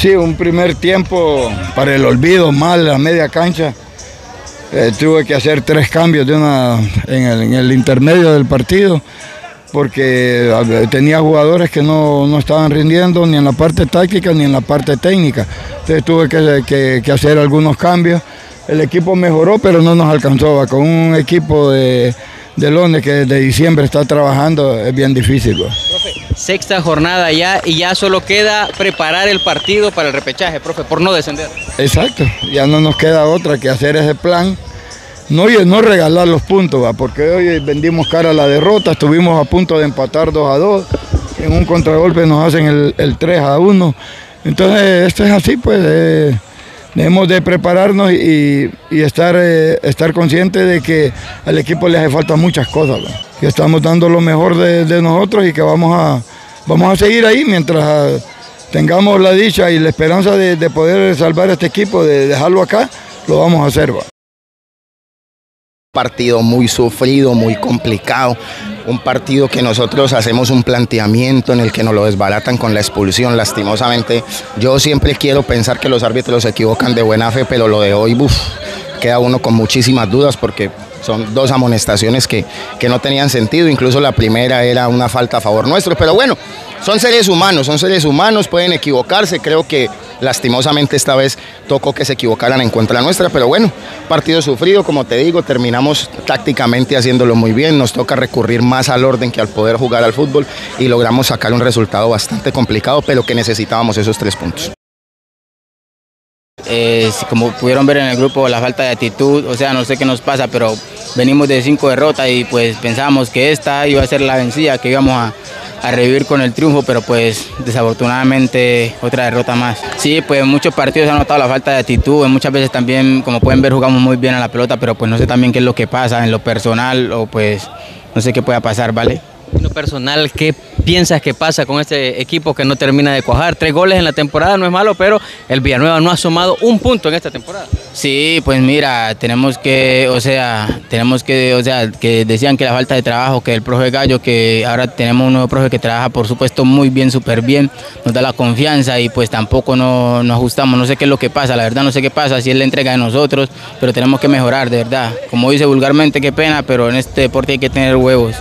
Sí, un primer tiempo para el olvido, mal, la media cancha. Eh, tuve que hacer tres cambios de una, en, el, en el intermedio del partido porque tenía jugadores que no, no, estaban rindiendo ni en la parte táctica ni en la parte técnica. Entonces tuve que, que, que hacer algunos cambios. El equipo mejoró, pero no nos alcanzó. Con un equipo de, de Londres que desde diciembre está trabajando es bien difícil. Profe, sexta jornada ya y ya solo queda preparar el partido para el repechaje, profe, por no descender. Exacto, ya no nos queda otra que hacer ese plan no, no regalar los puntos, ¿va? porque hoy vendimos cara a la derrota, estuvimos a punto de empatar 2 a 2, en un contragolpe nos hacen el, el 3 a 1. Entonces, esto es así, pues eh, debemos de prepararnos y, y estar, eh, estar conscientes de que al equipo le hace falta muchas cosas, que estamos dando lo mejor de, nosotros y que vamos a, vamos a seguir ahí mientras tengamos la dicha y la esperanza de, de poder salvar a este equipo, de dejarlo acá, lo vamos a hacer. partido muy sufrido, muy complicado, un partido que nosotros hacemos un planteamiento en el que nos lo desbaratan con la expulsión, lastimosamente. Yo siempre quiero pensar que los árbitros se equivocan de buena fe, pero lo de hoy, uf, queda uno con muchísimas dudas porque son dos amonestaciones que, que no tenían sentido, incluso la primera era una falta a favor nuestro, pero bueno, son seres humanos, son seres humanos, pueden equivocarse, creo que lastimosamente esta vez tocó que se equivocaran en contra nuestra, pero bueno, partido sufrido, como te digo, terminamos tácticamente haciéndolo muy bien, nos toca recurrir más al orden que al poder jugar al fútbol y logramos sacar un resultado bastante complicado, pero que necesitábamos esos tres puntos. Como pudieron ver en el grupo, la falta de actitud, o sea, no sé qué nos pasa, pero venimos de cinco derrotas y pues pensábamos que esta iba a ser la vencida, que íbamos a, a revivir con el triunfo, pero pues desafortunadamente otra derrota más. Sí, pues muchos partidos se ha notado la falta de actitud, muchas veces también, como pueden ver, jugamos muy bien a la pelota, pero pues no sé también qué es lo que pasa en lo personal o pues no sé qué pueda pasar, ¿vale? En lo personal, ¿qué piensas que pasa con este equipo que no termina de cuajar? Tres goles en la temporada no es malo, pero el Villanueva no ha sumado un punto en esta temporada. Sí, pues mira, tenemos que, o sea, tenemos que, o sea, que decían que la falta de trabajo, que el profe Gallo, que ahora tenemos un nuevo profe que trabaja, por supuesto, muy bien, súper bien, nos da la confianza y pues tampoco no, nos ajustamos, no sé qué es lo que pasa, la verdad no sé qué pasa, si es la entrega de nosotros, pero tenemos que mejorar, de verdad. Como dice vulgarmente, qué pena, pero en este deporte hay que tener huevos.